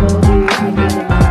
melody.